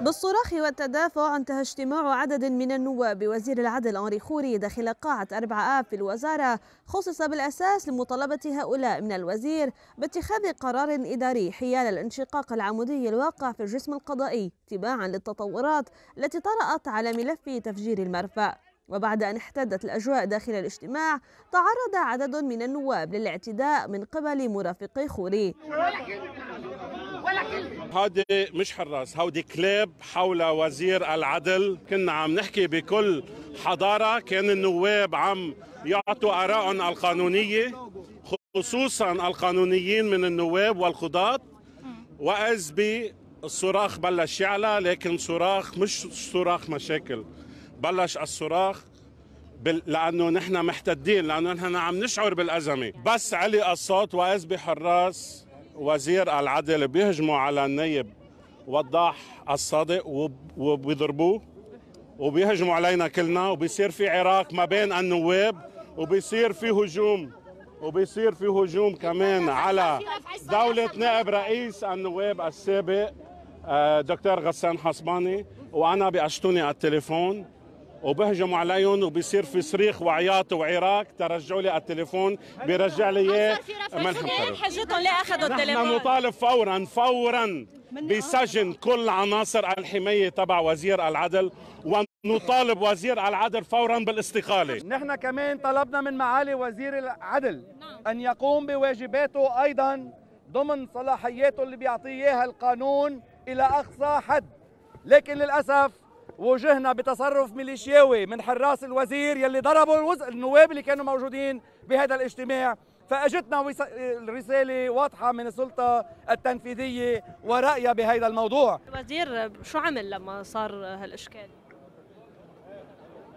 بالصراخ والتدافع انتهى اجتماع عدد من النواب. بوزير العدل أنري خوري داخل قاعة أربعة آب في الوزارة خصص بالأساس لمطالبة هؤلاء من الوزير باتخاذ قرار إداري حيال الانشقاق العمودي الواقع في الجسم القضائي تباعا للتطورات التي طرأت على ملف تفجير المرفأ. وبعد أن احتدت الأجواء داخل الاجتماع تعرض عدد من النواب للاعتداء من قبل مرافقي خوري. هودي مش حراس هودي كلاب حول وزير العدل. كنا عم نحكي بكل حضارة كأن النواب عم يعطوا آرائهم القانونية خصوصا القانونيين من النواب والقضاة. وإذ الصراخ بلش يعلى لكن صراخ مش صراخ مشاكل. بلش الصراخ بل... لأنه نحن محتدين لأنه نحن عم نشعر بالأزمة. بس علي الصوت واذ بحراس وزير العدل بيهجموا على النايب وضاح الصادق وبيضربوه وبيهجموا علينا كلنا وبيصير في عراك ما بين النواب وبيصير في هجوم وبيصير في هجوم كمان على دولة نائب رئيس النواب السابق آه، دكتور غسان حصباني وأنا بأشتوني على التليفون وبهجموا عليهم وبيصير في صريخ وعياط وعراك ترجعوا لي التليفون. بيرجع لي اياه منهم حجتهم ليه أخذوا التليفون. نحن نطالب فورا فورا بسجن كل عناصر الحماية تبع وزير العدل ونطالب وزير العدل فورا بالاستقالة. نحن كمان طلبنا من معالي وزير العدل أن يقوم بواجباته أيضا ضمن صلاحياته اللي بيعطيه اياها القانون إلى أقصى حد. لكن للأسف وجهنا بتصرف ميليشياوي من حراس الوزير يلي ضربوا النواب اللي كانوا موجودين بهذا الاجتماع. فأجتنا رسالة واضحة من السلطة التنفيذية ورأيها بهذا الموضوع. الوزير شو عمل لما صار هالإشكال؟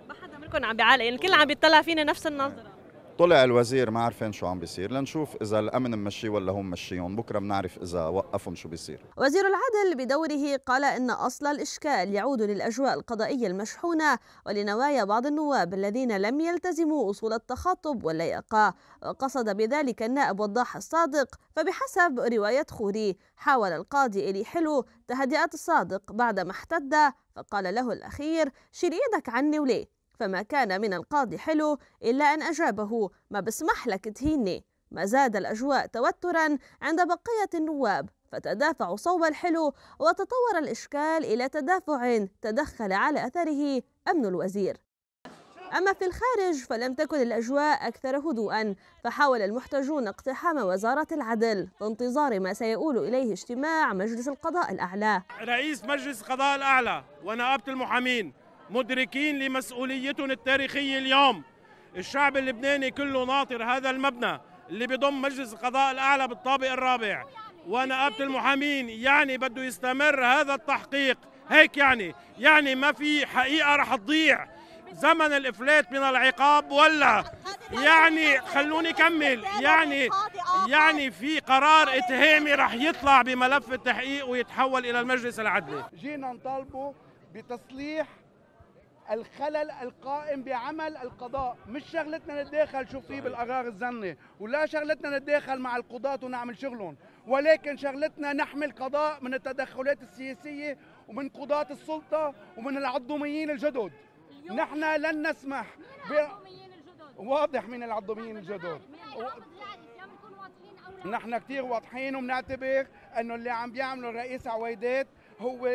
ما حدا منكم عم بيعلق يعني الكل عم بيطلع فينا نفس النظرة. طلع الوزير ما عارفين شو عم بيصير لنشوف إذا الأمن ممشي ولا هم ممشيهم بكرة بنعرف إذا وقفهم شو بيصير. وزير العدل بدوره قال إن أصل الإشكال يعود للأجواء القضائية المشحونة ولنوايا بعض النواب الذين لم يلتزموا أصول التخاطب واللياقة. وقصد بذلك النائب وضاح الصادق فبحسب رواية خوري حاول القاضي إلي حلو تهدئة الصادق بعدما احتد فقال له الأخير شيل إيدك عني وليه؟ فما كان من القاضي حلو إلا أن أجابه ما بسمح لك تهيني. ما زاد الأجواء توترا عند بقية النواب فتدافعوا صوب الحلو وتطور الإشكال إلى تدافع تدخل على أثره أمن الوزير. أما في الخارج فلم تكن الأجواء أكثر هدوءا فحاول المحتجون اقتحام وزارة العدل في انتظار ما سيؤول إليه اجتماع مجلس القضاء الأعلى. رئيس مجلس القضاء الأعلى ونائبة المحامين مدركين لمسؤوليتهم التاريخية اليوم. الشعب اللبناني كله ناطر هذا المبنى اللي بضم مجلس القضاء الأعلى بالطابق الرابع. ونقابة المحامين يعني بده يستمر هذا التحقيق. هيك يعني يعني ما في حقيقة رح تضيع. زمن الإفلات من العقاب ولا؟ يعني خلوني كمل. يعني يعني في قرار اتهامي رح يطلع بملف التحقيق ويتحول إلى المجلس العدلي. جينا نطالبه بتصليح الخلل القائم بعمل القضاء. مش شغلتنا نتداخل شو في بالقرار الزني ولا شغلتنا نتداخل مع القضاة ونعمل شغلهم. ولكن شغلتنا نحمي القضاء من التدخلات السياسية ومن قضاة السلطة ومن العضوميين الجدد. نحن لن نسمح ب... واضح من العضوميين الجدد. نحن كثير واضحين وبنعتبر إنه اللي عم بيعمله الرئيس عويدات هو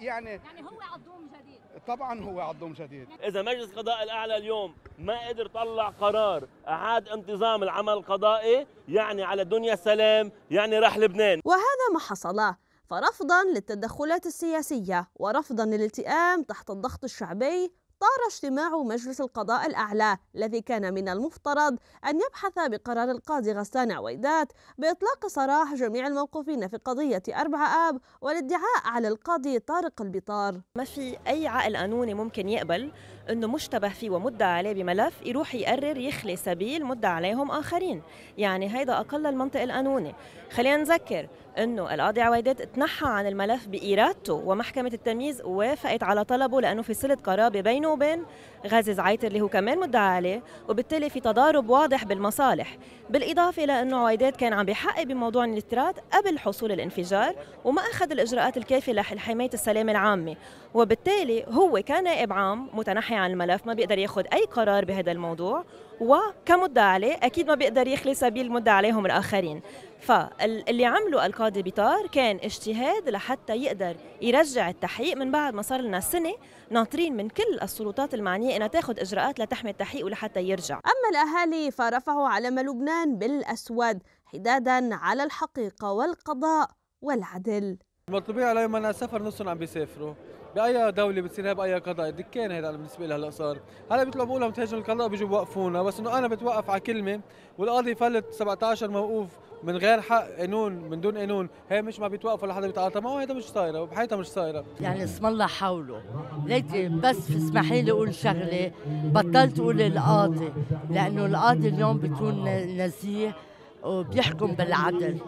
يعني يعني هو عضوم جديد. طبعا هو عضوم جديد. إذا مجلس القضاء الأعلى اليوم ما قدر طلع قرار اعاد انتظام العمل القضائي يعني على الدنيا السلام يعني راح لبنان. وهذا ما حصل فرفضا للتدخلات السياسية ورفضا للالتئام تحت الضغط الشعبي طار اجتماع مجلس القضاء الأعلى الذي كان من المفترض أن يبحث بقرار القاضي غسان عويدات بإطلاق سراح جميع الموقوفين في قضية أربعة آب والادعاء على القاضي طارق البطار. ما في أي عقل قانوني ممكن يقبل أنه مشتبه فيه ومدعى عليه بملف يروح يقرر يخلي سبيل مدعى عليهم آخرين. يعني هيدا أقل المنطق القانوني. خلينا نذكر إنه القاضي عويدات تنحى عن الملف بارادته ومحكمة التمييز وافقت على طلبه لأنه في صلة قرابة بينه وبين غازي زعيتر اللي هو كمان مدعى عليه وبالتالي في تضارب واضح بالمصالح. بالإضافة إلى إنه عويدات كان عم بيحقق بموضوع النترات قبل حصول الانفجار وما أخذ الإجراءات الكافية لحماية السلامه العامة. وبالتالي هو كنائب عام متنحي عن الملف ما بيقدر ياخذ أي قرار بهذا الموضوع. وكمدعى عليه أكيد ما بيقدر يخلي سبيل المدعى عليهم الآخرين. فاللي عمله القاضي بيطار كان اجتهاد لحتى يقدر يرجع التحقيق من بعد ما صار لنا سنة ناطرين من كل السلطات المعنية إنها تاخذ إجراءات لتحمي التحقيق ولحتى يرجع. أما الأهالي فرفعوا علم لبنان بالأسود حدادا على الحقيقة والقضاء والعدل. المطلوبين عليهم منع السفر نصهم عم بيسافروا. بأي دولة بتصير هي بأي قضاء؟ دكان هذا بالنسبة لها هلا صار هلا بيطلعوا بيقولوا عم تهاجم القضاء بيجوا بوقفونا. بس إنه أنا بتوقف على كلمة والقاضي فلت 17 موقوف من غير حق قانون من دون قانون. هي مش ما بيتوقفوا لحدا بيتعاطى. معه هذا مش صايرة وبحياتها مش صايرة. يعني اسم الله حوله. ليكي بس اسمحي لي أقول شغلة. بطلت أقول القاضي لأنه القاضي اليوم بيكون نزيه وبيحكم بالعدل.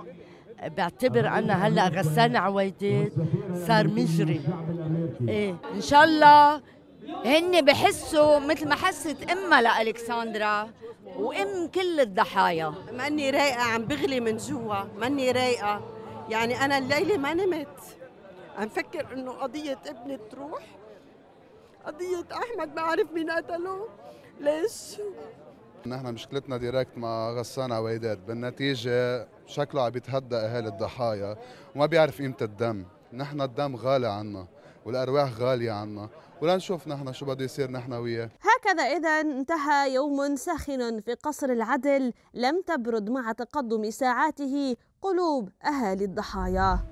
بعتبر أنا هلأ غسان عويدات صار مجرم. إيه. إن شاء الله هن بحسوا مثل ما حست أمها لألكسندرا وأم كل الضحايا. ماني رايقة عم بغلي من جوا ماني رايقة. يعني أنا الليلة ما نمت. عم فكر إنه قضية ابني تروح. قضية أحمد ما عرف مين قتله. ليش؟ نحن مشكلتنا ديركت مع غسان عويدات. بالنتيجة شكله عم بيتهدى أهالي الضحايا. وما بيعرف قيمة الدم. نحن الدم غالي عنا. والأرواح غالية عنا. ولنشوف نحن شو بده يصير نحن وياه. هكذا إذا انتهى يوم ساخن في قصر العدل. لم تبرد مع تقدم ساعاته قلوب أهالي الضحايا.